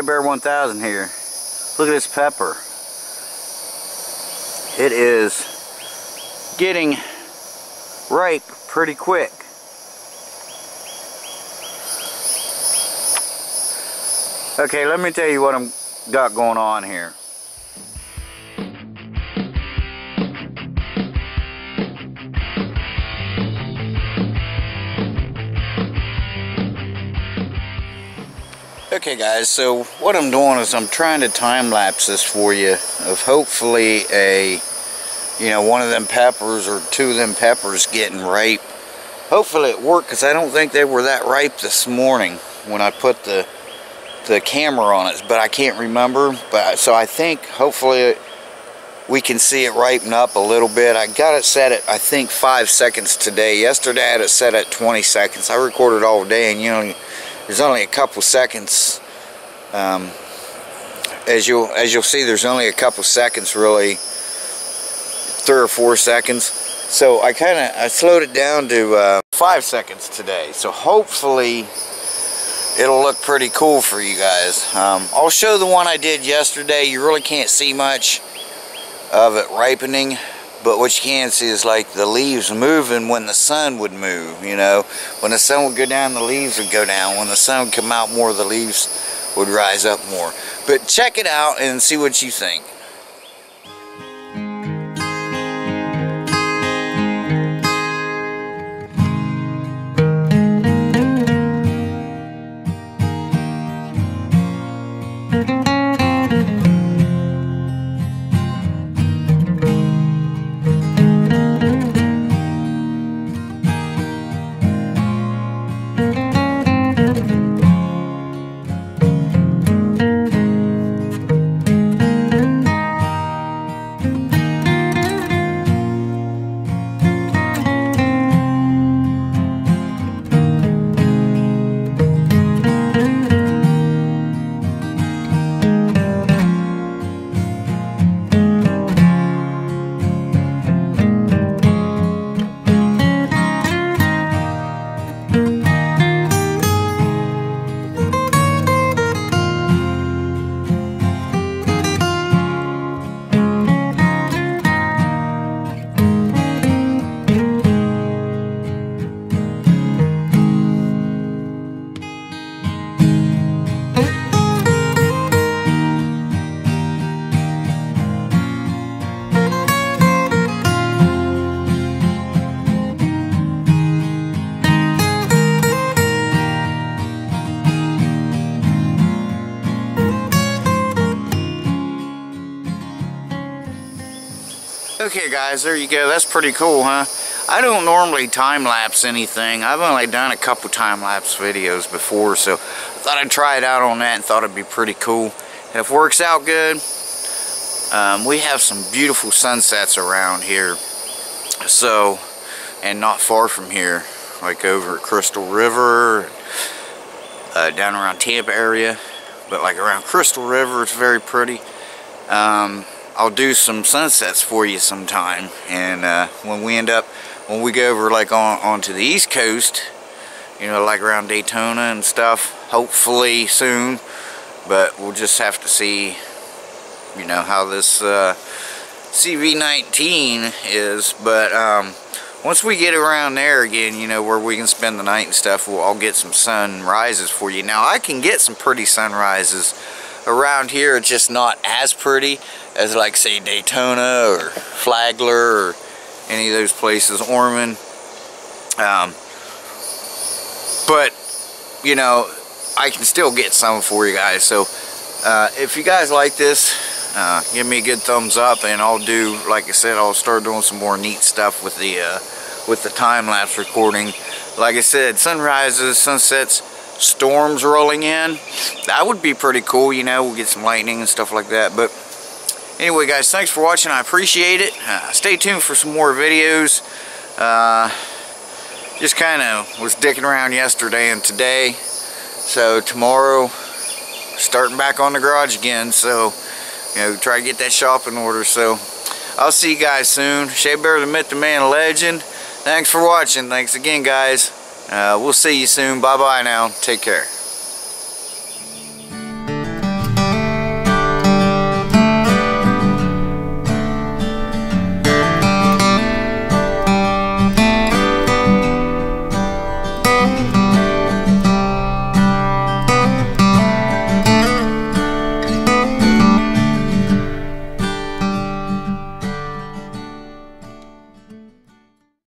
Shabear 1000 here. Look at this pepper. It is getting ripe pretty quick. Okay, let me tell you what I'm got going on here. Okay guys, so what I'm doing is I'm trying to time lapse this for you of hopefully a, you know, one of them peppers or two of them peppers getting ripe. Hopefully it worked because I don't think they were that ripe this morning when I put the the camera on it, but I can't remember. But so I think hopefully we can see it ripen up a little bit. I got it set at I think five seconds today. Yesterday I had it set at 20 seconds. I recorded all day, and you know there's only a couple seconds um, as you'll as you'll see there's only a couple seconds really three or four seconds. So I kind of I slowed it down to uh, five seconds today. So hopefully it'll look pretty cool for you guys. Um, I'll show the one I did yesterday. You really can't see much of it ripening but what you can see is like the leaves moving when the sun would move, you know. When the sun would go down, the leaves would go down. When the sun would come out more, the leaves would rise up more. But check it out and see what you think. Okay guys, there you go. That's pretty cool, huh? I don't normally time-lapse anything. I've only done a couple time-lapse videos before, so I thought I'd try it out on that and thought it'd be pretty cool. And if it works out good, um, we have some beautiful sunsets around here. So, and not far from here, like over at Crystal River, uh, down around Tampa area. But like around Crystal River, it's very pretty. Um, I'll do some sunsets for you sometime. And uh, when we end up when we go over like on onto the east coast you know like around Daytona and stuff hopefully soon. But we'll just have to see you know how this uh, CV19 is. But um, once we get around there again you know where we can spend the night and stuff we'll I'll get some sunrises for you. Now I can get some pretty sunrises around here it's just not as pretty as like say Daytona or Flagler or any of those places, Ormond. Um, but, you know, I can still get some for you guys. So, uh, if you guys like this, uh, give me a good thumbs up and I'll do, like I said, I'll start doing some more neat stuff with the, uh, with the time-lapse recording. Like I said, sunrises, sunsets, storms rolling in. That would be pretty cool, you know, we'll get some lightning and stuff like that. But anyway, guys, thanks for watching. I appreciate it. Uh, stay tuned for some more videos. Uh, just kind of was dicking around yesterday and today. So tomorrow, starting back on the garage again. So, you know, try to get that shop in order. So, I'll see you guys soon. Shabear, the Myth, the Man, Legend. Thanks for watching. Thanks again, guys. Uh, we'll see you soon. Bye-bye now. Take care.